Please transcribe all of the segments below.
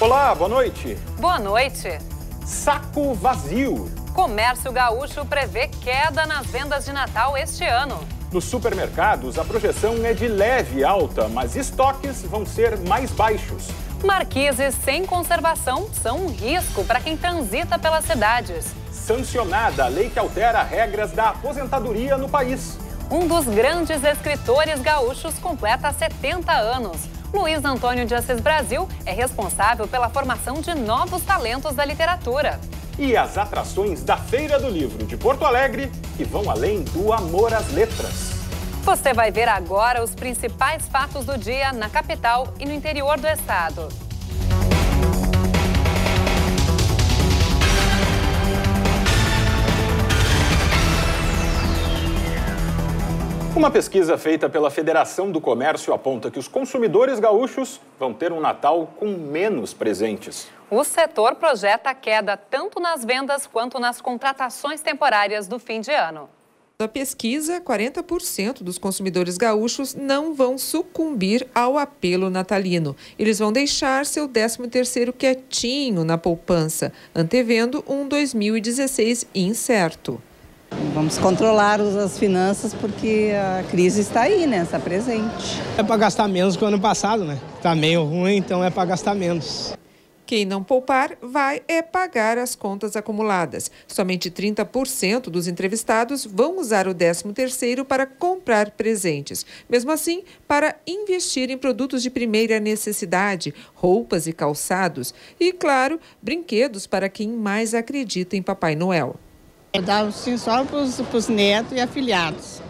Olá, boa noite. Boa noite. Saco vazio. Comércio Gaúcho prevê queda nas vendas de Natal este ano. Nos supermercados, a projeção é de leve alta, mas estoques vão ser mais baixos. Marquises sem conservação são um risco para quem transita pelas cidades. Sancionada a lei que altera regras da aposentadoria no país. Um dos grandes escritores gaúchos completa 70 anos. Luiz Antônio de Assis Brasil é responsável pela formação de novos talentos da literatura. E as atrações da Feira do Livro de Porto Alegre, que vão além do amor às letras. Você vai ver agora os principais fatos do dia na capital e no interior do estado. Uma pesquisa feita pela Federação do Comércio aponta que os consumidores gaúchos vão ter um Natal com menos presentes. O setor projeta queda tanto nas vendas quanto nas contratações temporárias do fim de ano. Da pesquisa, 40% dos consumidores gaúchos não vão sucumbir ao apelo natalino. Eles vão deixar seu 13º quietinho na poupança, antevendo um 2016 incerto. Vamos controlar as finanças porque a crise está aí, né? Está presente. É para gastar menos que o ano passado, né? Está meio ruim, então é para gastar menos. Quem não poupar vai é pagar as contas acumuladas. Somente 30% dos entrevistados vão usar o 13º para comprar presentes. Mesmo assim, para investir em produtos de primeira necessidade, roupas e calçados e, claro, brinquedos para quem mais acredita em Papai Noel. Dá sim só para os netos e afilhados.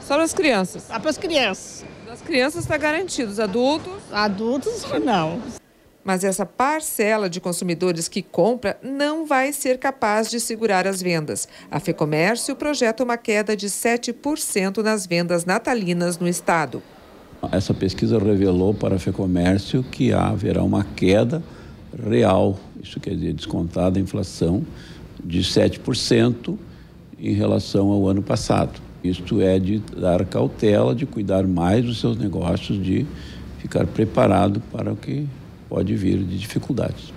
Só para as crianças? Só para as crianças. Das crianças está garantido, os adultos? Adultos não. Mas essa parcela de consumidores que compra não vai ser capaz de segurar as vendas. A FEComércio projeta uma queda de 7% nas vendas natalinas no estado. Essa pesquisa revelou para a FEComércio que haverá uma queda real, isso quer dizer, descontada a inflação, de 7% em relação ao ano passado. Isto é de dar cautela, de cuidar mais dos seus negócios, de ficar preparado para o que pode vir de dificuldades.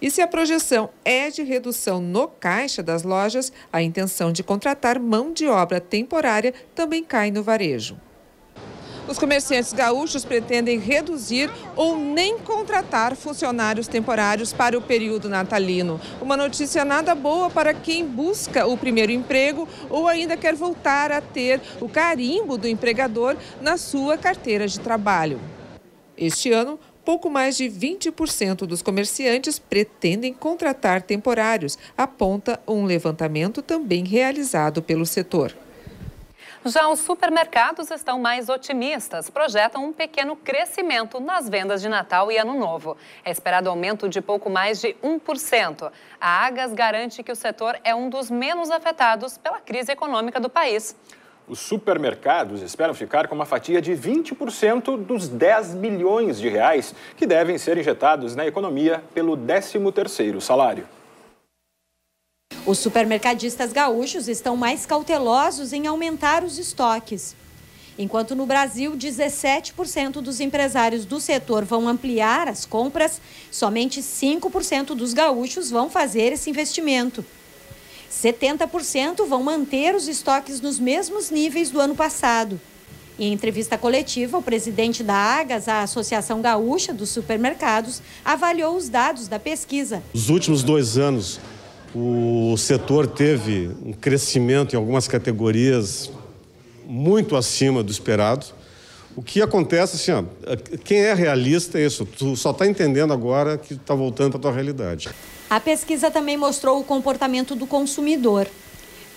E se a projeção é de redução no caixa das lojas, a intenção de contratar mão de obra temporária também cai no varejo. Os comerciantes gaúchos pretendem reduzir ou nem contratar funcionários temporários para o período natalino. Uma notícia nada boa para quem busca o primeiro emprego ou ainda quer voltar a ter o carimbo do empregador na sua carteira de trabalho. Este ano, pouco mais de 20% dos comerciantes pretendem contratar temporários, aponta um levantamento também realizado pelo setor. Já os supermercados estão mais otimistas, projetam um pequeno crescimento nas vendas de Natal e Ano Novo. É esperado aumento de pouco mais de 1%. A Agas garante que o setor é um dos menos afetados pela crise econômica do país. Os supermercados esperam ficar com uma fatia de 20% dos 10 milhões de reais que devem ser injetados na economia pelo 13º salário. Os supermercadistas gaúchos estão mais cautelosos em aumentar os estoques. Enquanto no Brasil, 17% dos empresários do setor vão ampliar as compras, somente 5% dos gaúchos vão fazer esse investimento. 70% vão manter os estoques nos mesmos níveis do ano passado. Em entrevista coletiva, o presidente da Agas, a Associação Gaúcha dos Supermercados, avaliou os dados da pesquisa. Nos últimos dois anos, o setor teve um crescimento em algumas categorias muito acima do esperado. O que acontece, assim, ó, quem é realista é isso, tu só está entendendo agora que está voltando para a tua realidade. A pesquisa também mostrou o comportamento do consumidor.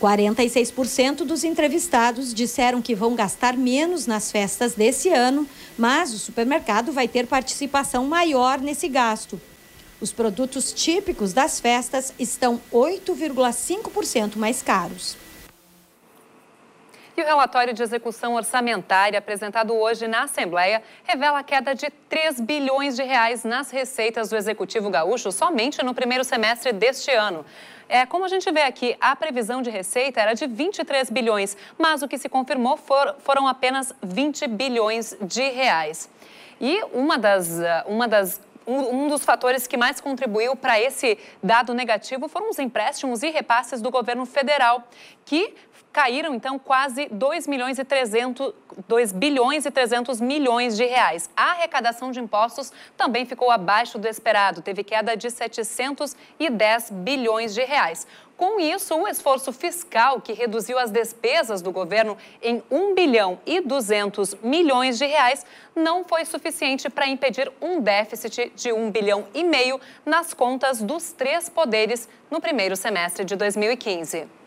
46% dos entrevistados disseram que vão gastar menos nas festas desse ano, mas o supermercado vai ter participação maior nesse gasto. Os produtos típicos das festas estão 8,5% mais caros. E o relatório de execução orçamentária apresentado hoje na Assembleia revela a queda de 3 bilhões de reais nas receitas do Executivo Gaúcho somente no primeiro semestre deste ano. É, como a gente vê aqui, a previsão de receita era de 23 bilhões, mas o que se confirmou for, foram apenas 20 bilhões de reais. E uma das, uma das um, dos fatores que mais contribuiu para esse dado negativo foram os empréstimos e repasses do governo federal, que caíram então quase 2 milhões e 300, 2 bilhões e 300 milhões de reais. A arrecadação de impostos também ficou abaixo do esperado, teve queda de 710 bilhões de reais. Com isso, o esforço fiscal que reduziu as despesas do governo em 1 bilhão e 200 milhões de reais não foi suficiente para impedir um déficit de 1 bilhão e meio nas contas dos três poderes no primeiro semestre de 2015.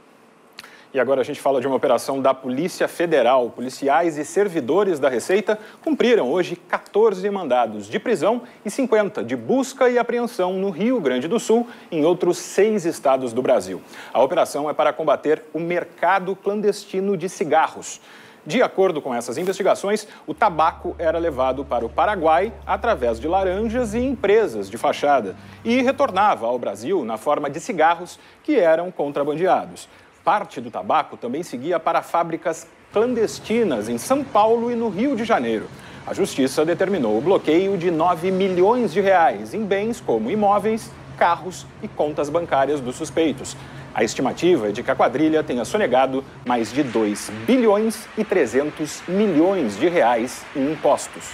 E agora a gente fala de uma operação da Polícia Federal. Policiais e servidores da Receita cumpriram hoje 14 mandados de prisão e 50 de busca e apreensão no Rio Grande do Sul e em outros seis estados do Brasil. A operação é para combater o mercado clandestino de cigarros. De acordo com essas investigações, o tabaco era levado para o Paraguai através de laranjas e empresas de fachada e retornava ao Brasil na forma de cigarros que eram contrabandeados. Parte do tabaco também seguia para fábricas clandestinas em São Paulo e no Rio de Janeiro. A justiça determinou o bloqueio de 9 milhões de reais em bens como imóveis, carros e contas bancárias dos suspeitos. A estimativa é de que a quadrilha tenha sonegado mais de 2 bilhões e 300 milhões de reais em impostos.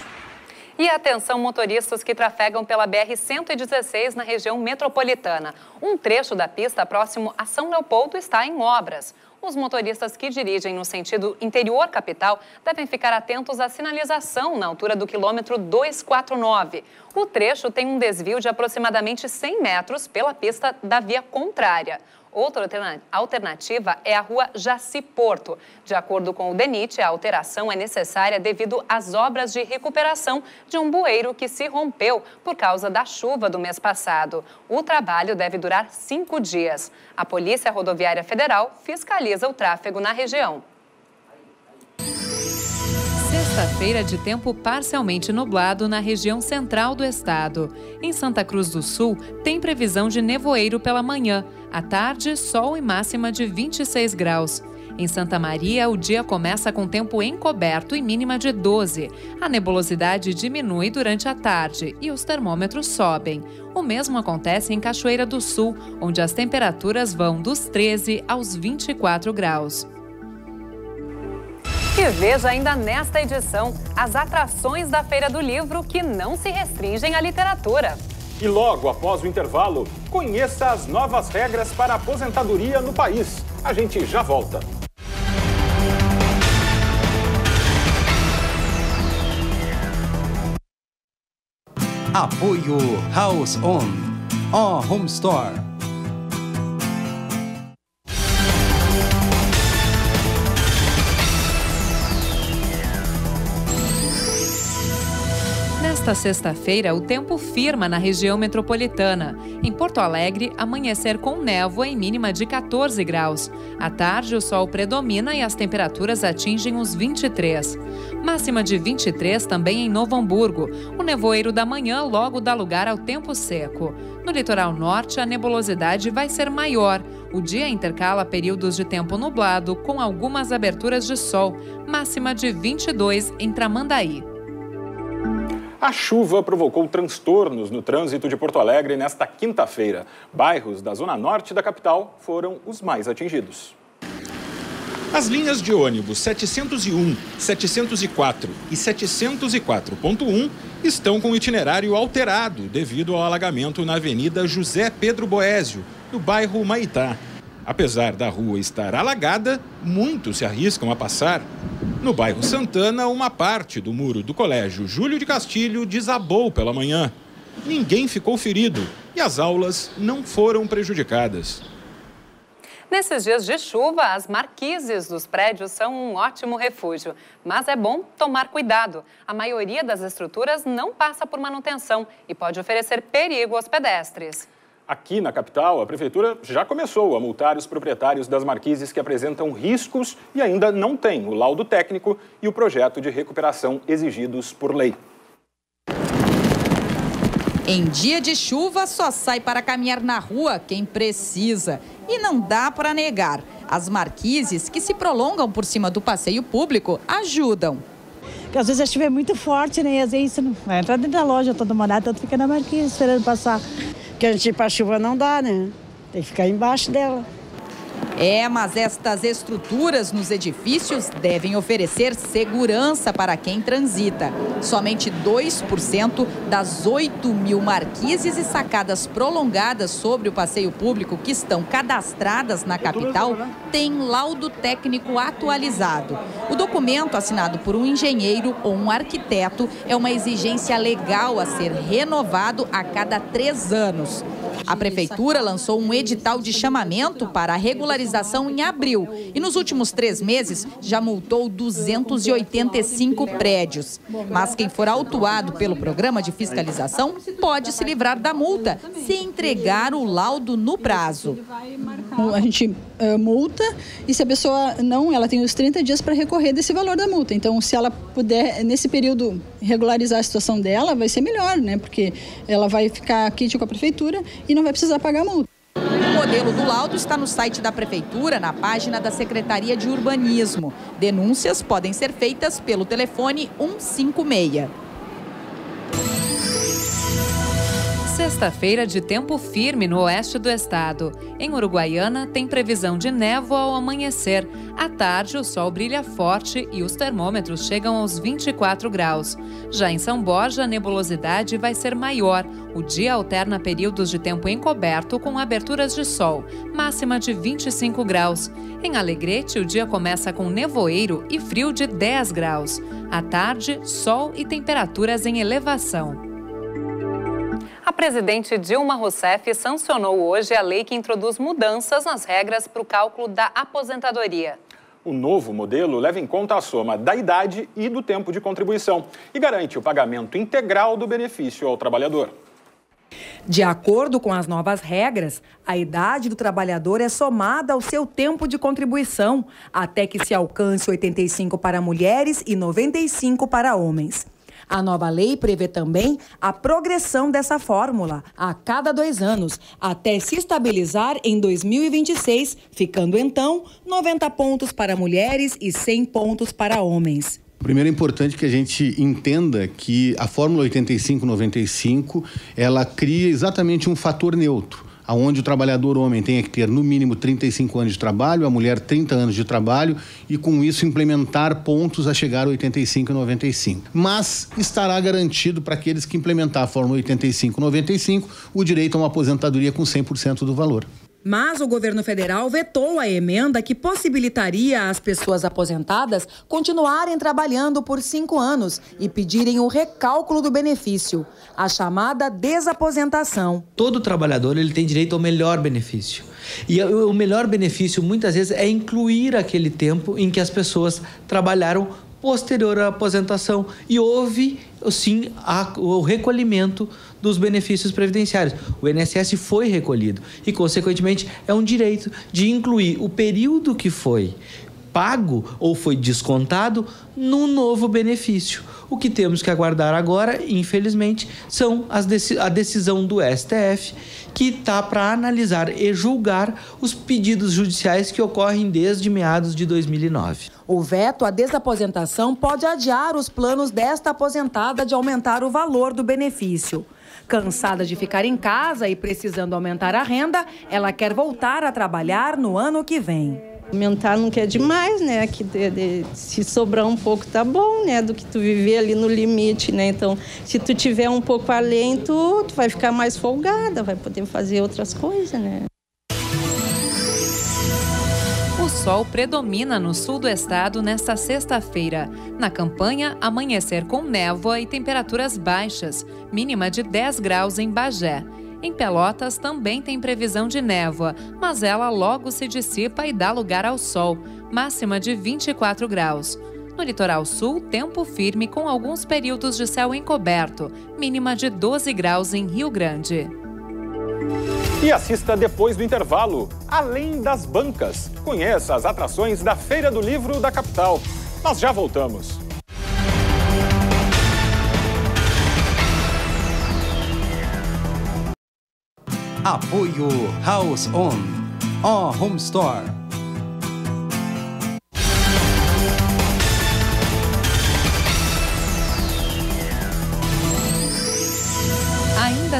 E atenção motoristas que trafegam pela BR-116 na região metropolitana. Um trecho da pista próximo a São Leopoldo está em obras. Os motoristas que dirigem no sentido interior capital devem ficar atentos à sinalização na altura do quilômetro 249. O trecho tem um desvio de aproximadamente 100 metros pela pista da via contrária. Outra alternativa é a rua Jaci Porto. De acordo com o DENIT, a alteração é necessária devido às obras de recuperação de um bueiro que se rompeu por causa da chuva do mês passado. O trabalho deve durar cinco dias. A Polícia Rodoviária Federal fiscaliza o tráfego na região. Sexta-feira de tempo parcialmente nublado na região central do estado. Em Santa Cruz do Sul, tem previsão de nevoeiro pela manhã. À tarde, sol e máxima de 26 graus. Em Santa Maria, o dia começa com tempo encoberto e mínima de 12. A nebulosidade diminui durante a tarde e os termômetros sobem. O mesmo acontece em Cachoeira do Sul, onde as temperaturas vão dos 13 aos 24 graus. E veja ainda nesta edição as atrações da Feira do Livro que não se restringem à literatura. E logo após o intervalo, conheça as novas regras para aposentadoria no país. A gente já volta. Apoio House On. Ó Home Store. Nesta sexta-feira, o tempo firma na região metropolitana. Em Porto Alegre, amanhecer com névoa em mínima de 14 graus. À tarde, o sol predomina e as temperaturas atingem os 23. Máxima de 23 também em Novo Hamburgo. O nevoeiro da manhã logo dá lugar ao tempo seco. No litoral norte, a nebulosidade vai ser maior. O dia intercala períodos de tempo nublado com algumas aberturas de sol. Máxima de 22 em Tramandaí. A chuva provocou transtornos no trânsito de Porto Alegre nesta quinta-feira. Bairros da zona norte da capital foram os mais atingidos. As linhas de ônibus 701, 704 e 704.1 estão com itinerário alterado devido ao alagamento na Avenida José Pedro Boésio, no bairro Maitá. Apesar da rua estar alagada, muitos se arriscam a passar. No bairro Santana, uma parte do muro do colégio Júlio de Castilho desabou pela manhã. Ninguém ficou ferido e as aulas não foram prejudicadas. Nesses dias de chuva, as marquises dos prédios são um ótimo refúgio. Mas é bom tomar cuidado. A maioria das estruturas não passa por manutenção e pode oferecer perigo aos pedestres. Aqui na capital, a prefeitura já começou a multar os proprietários das marquises que apresentam riscos e ainda não têm o laudo técnico e o projeto de recuperação exigidos por lei. Em dia de chuva, só sai para caminhar na rua quem precisa. E não dá para negar. As marquises, que se prolongam por cima do passeio público, ajudam. Porque às vezes a chuva é muito forte, né? E às vezes não vai entrar dentro da loja toda molhada, tanto fica na marquise esperando passar. Porque a gente ir para a chuva não dá, né? Tem que ficar embaixo dela. É, mas estas estruturas nos edifícios devem oferecer segurança para quem transita. Somente 2% das 8 mil marquises e sacadas prolongadas sobre o passeio público que estão cadastradas na capital têm laudo técnico atualizado. O documento, assinado por um engenheiro ou um arquiteto, é uma exigência legal a ser renovado a cada três anos. A prefeitura lançou um edital de chamamento para a regularização em abril e nos últimos três meses já multou 285 prédios. Mas quem for autuado pelo programa de fiscalização pode se livrar da multa se entregar o laudo no prazo. A gente uh, multa e se a pessoa não, ela tem os 30 dias para recorrer desse valor da multa. Então, se ela puder, nesse período, regularizar a situação dela, vai ser melhor, né? Porque ela vai ficar quente com a prefeitura e não vai precisar pagar multa. O modelo do laudo está no site da Prefeitura, na página da Secretaria de Urbanismo. Denúncias podem ser feitas pelo telefone 156. Sexta-feira de tempo firme no oeste do estado. Em Uruguaiana, tem previsão de névoa ao amanhecer. À tarde, o sol brilha forte e os termômetros chegam aos 24 graus. Já em São Borja, a nebulosidade vai ser maior. O dia alterna períodos de tempo encoberto com aberturas de sol, máxima de 25 graus. Em Alegrete, o dia começa com nevoeiro e frio de 10 graus. À tarde, sol e temperaturas em elevação. A presidente Dilma Rousseff sancionou hoje a lei que introduz mudanças nas regras para o cálculo da aposentadoria. O novo modelo leva em conta a soma da idade e do tempo de contribuição e garante o pagamento integral do benefício ao trabalhador. De acordo com as novas regras, a idade do trabalhador é somada ao seu tempo de contribuição, até que se alcance 85 para mulheres e 95 para homens. A nova lei prevê também a progressão dessa fórmula a cada dois anos, até se estabilizar em 2026, ficando então 90 pontos para mulheres e 100 pontos para homens. Primeiro é importante que a gente entenda que a Fórmula 85-95 ela cria exatamente um fator neutro onde o trabalhador homem tenha que ter no mínimo 35 anos de trabalho, a mulher 30 anos de trabalho e com isso implementar pontos a chegar a 85 e 95. Mas estará garantido para aqueles que implementar a Fórmula 85 95 o direito a uma aposentadoria com 100% do valor. Mas o governo federal vetou a emenda que possibilitaria às pessoas aposentadas continuarem trabalhando por cinco anos e pedirem o recálculo do benefício, a chamada desaposentação. Todo trabalhador ele tem direito ao melhor benefício. E o melhor benefício, muitas vezes, é incluir aquele tempo em que as pessoas trabalharam posterior à aposentação. E houve, sim, a, o recolhimento dos benefícios previdenciários. O INSS foi recolhido e, consequentemente, é um direito de incluir o período que foi pago ou foi descontado no novo benefício. O que temos que aguardar agora, infelizmente, são as a decisão do STF, que está para analisar e julgar os pedidos judiciais que ocorrem desde meados de 2009. O veto à desaposentação pode adiar os planos desta aposentada de aumentar o valor do benefício. Cansada de ficar em casa e precisando aumentar a renda, ela quer voltar a trabalhar no ano que vem. Aumentar não quer demais, né? Que de, de, se sobrar um pouco tá bom, né? Do que tu viver ali no limite, né? Então, se tu tiver um pouco além, tu, tu vai ficar mais folgada, vai poder fazer outras coisas, né? Sol predomina no sul do estado nesta sexta-feira. Na campanha, amanhecer com névoa e temperaturas baixas, mínima de 10 graus em Bagé. Em Pelotas também tem previsão de névoa, mas ela logo se dissipa e dá lugar ao sol, máxima de 24 graus. No litoral sul, tempo firme com alguns períodos de céu encoberto, mínima de 12 graus em Rio Grande. E assista depois do intervalo, Além das Bancas. Conheça as atrações da Feira do Livro da capital. Nós já voltamos. Apoio House On. Ó Home Store.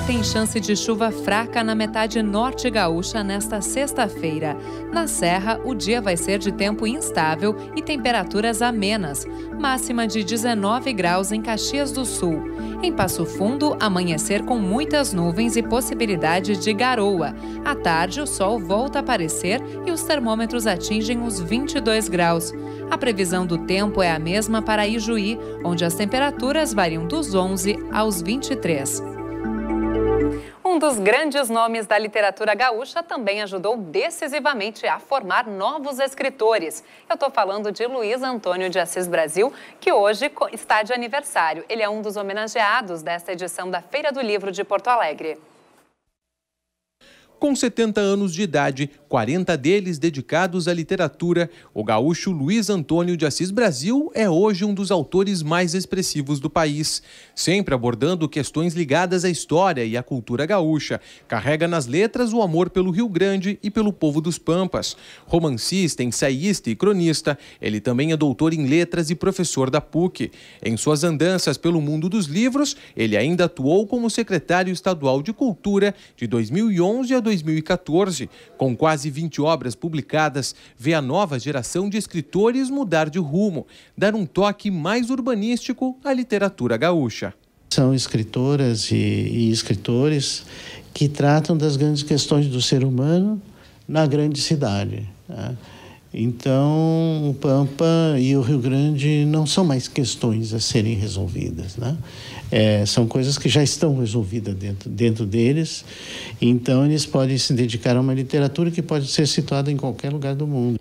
Tem chance de chuva fraca na metade norte gaúcha nesta sexta-feira. Na Serra, o dia vai ser de tempo instável e temperaturas amenas, máxima de 19 graus em Caxias do Sul. Em Passo Fundo, amanhecer com muitas nuvens e possibilidade de garoa. À tarde, o sol volta a aparecer e os termômetros atingem os 22 graus. A previsão do tempo é a mesma para Ijuí, onde as temperaturas variam dos 11 aos 23. Um dos grandes nomes da literatura gaúcha também ajudou decisivamente a formar novos escritores. Eu estou falando de Luiz Antônio de Assis Brasil, que hoje está de aniversário. Ele é um dos homenageados desta edição da Feira do Livro de Porto Alegre. Com 70 anos de idade, 40 deles dedicados à literatura, o gaúcho Luiz Antônio de Assis Brasil é hoje um dos autores mais expressivos do país. Sempre abordando questões ligadas à história e à cultura gaúcha, carrega nas letras o amor pelo Rio Grande e pelo povo dos Pampas. Romancista, ensaísta e cronista, ele também é doutor em letras e professor da PUC. Em suas andanças pelo mundo dos livros, ele ainda atuou como secretário estadual de Cultura de 2011 a 2014. Com quase 20 obras publicadas, vê a nova geração de escritores mudar de rumo, dar um toque mais urbanístico à literatura gaúcha. São escritoras e, e escritores que tratam das grandes questões do ser humano na grande cidade. Né? Então, o Pampa e o Rio Grande não são mais questões a serem resolvidas, né? É, são coisas que já estão resolvidas dentro, dentro deles, então eles podem se dedicar a uma literatura que pode ser situada em qualquer lugar do mundo.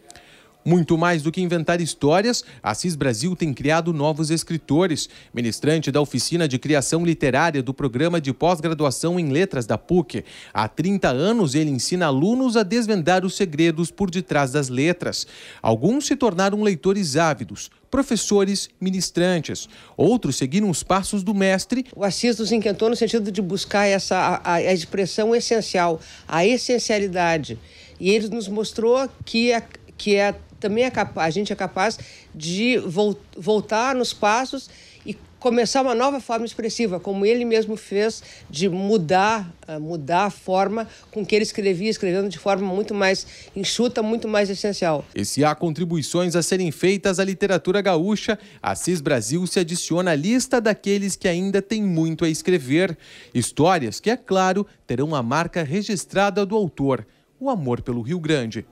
Muito mais do que inventar histórias, Assis Brasil tem criado novos escritores. Ministrante da Oficina de Criação Literária do Programa de Pós-Graduação em Letras da PUC. Há 30 anos, ele ensina alunos a desvendar os segredos por detrás das letras. Alguns se tornaram leitores ávidos, professores, ministrantes. Outros seguiram os passos do mestre. O Assis nos encantou no sentido de buscar essa a, a expressão essencial, a essencialidade. E ele nos mostrou que é, que é também é capaz, a gente é capaz de vol voltar nos passos e começar uma nova forma expressiva, como ele mesmo fez de mudar, uh, mudar a forma com que ele escrevia, escrevendo de forma muito mais enxuta, muito mais essencial. E se há contribuições a serem feitas à literatura gaúcha, Assis Brasil se adiciona à lista daqueles que ainda têm muito a escrever. Histórias que, é claro, terão a marca registrada do autor, o amor pelo Rio Grande.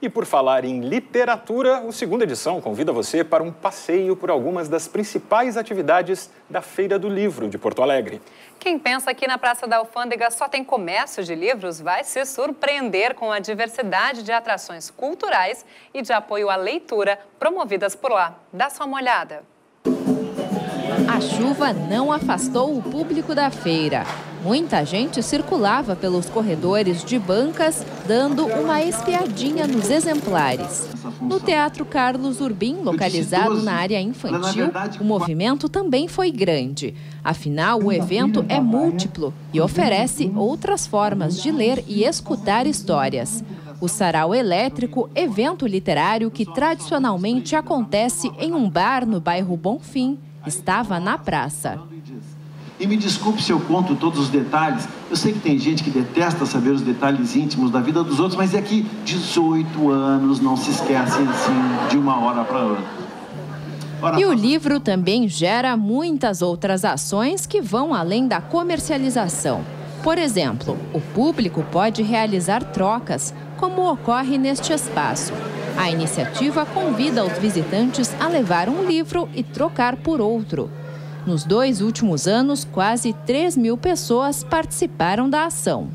E por falar em literatura, o segunda edição convida você para um passeio por algumas das principais atividades da Feira do Livro de Porto Alegre. Quem pensa que na Praça da Alfândega só tem comércio de livros vai se surpreender com a diversidade de atrações culturais e de apoio à leitura promovidas por lá. Dá só uma olhada. A chuva não afastou o público da feira. Muita gente circulava pelos corredores de bancas, dando uma espiadinha nos exemplares. No Teatro Carlos Urbim, localizado na área infantil, o movimento também foi grande. Afinal, o evento é múltiplo e oferece outras formas de ler e escutar histórias. O Sarau Elétrico, evento literário que tradicionalmente acontece em um bar no bairro Bonfim, estava na praça. E me desculpe se eu conto todos os detalhes. Eu sei que tem gente que detesta saber os detalhes íntimos da vida dos outros, mas é que 18 anos não se esquecem assim de uma hora para outra. E o livro também gera muitas outras ações que vão além da comercialização. Por exemplo, o público pode realizar trocas, como ocorre neste espaço. A iniciativa convida os visitantes a levar um livro e trocar por outro. Nos dois últimos anos, quase 3 mil pessoas participaram da ação.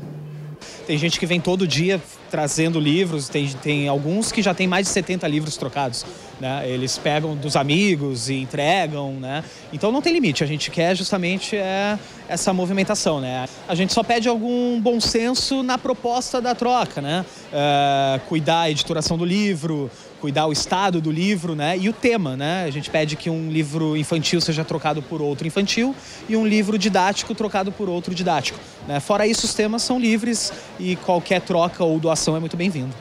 Tem gente que vem todo dia trazendo livros, tem, tem alguns que já tem mais de 70 livros trocados. né? Eles pegam dos amigos e entregam, né? Então não tem limite. A gente quer justamente é, essa movimentação, né? A gente só pede algum bom senso na proposta da troca, né? É, cuidar a editoração do livro, cuidar o estado do livro, né? E o tema, né? A gente pede que um livro infantil seja trocado por outro infantil e um livro didático trocado por outro didático. Né? Fora isso, os temas são livres e qualquer troca ou doação é muito bem-vindo.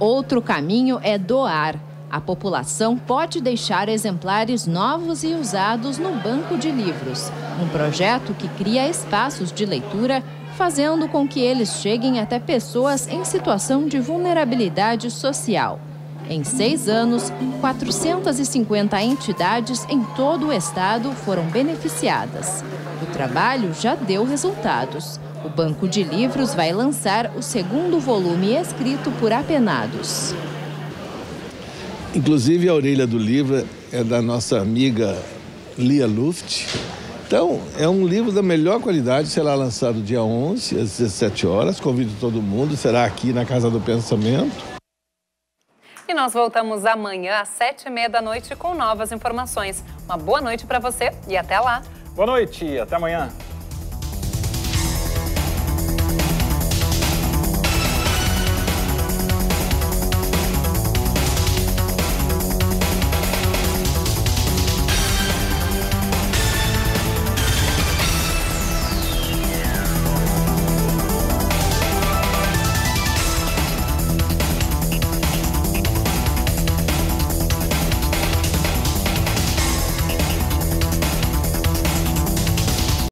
Outro caminho é doar. A população pode deixar exemplares novos e usados no banco de livros, um projeto que cria espaços de leitura, fazendo com que eles cheguem até pessoas em situação de vulnerabilidade social. Em seis anos, 450 entidades em todo o estado foram beneficiadas. O trabalho já deu resultados. O Banco de Livros vai lançar o segundo volume escrito por apenados. Inclusive, a orelha do livro é da nossa amiga Lia Luft. Então, é um livro da melhor qualidade, será lançado dia 11, às 17 horas. Convido todo mundo, será aqui na Casa do Pensamento. E nós voltamos amanhã às sete e meia da noite com novas informações. Uma boa noite para você e até lá. Boa noite, até amanhã.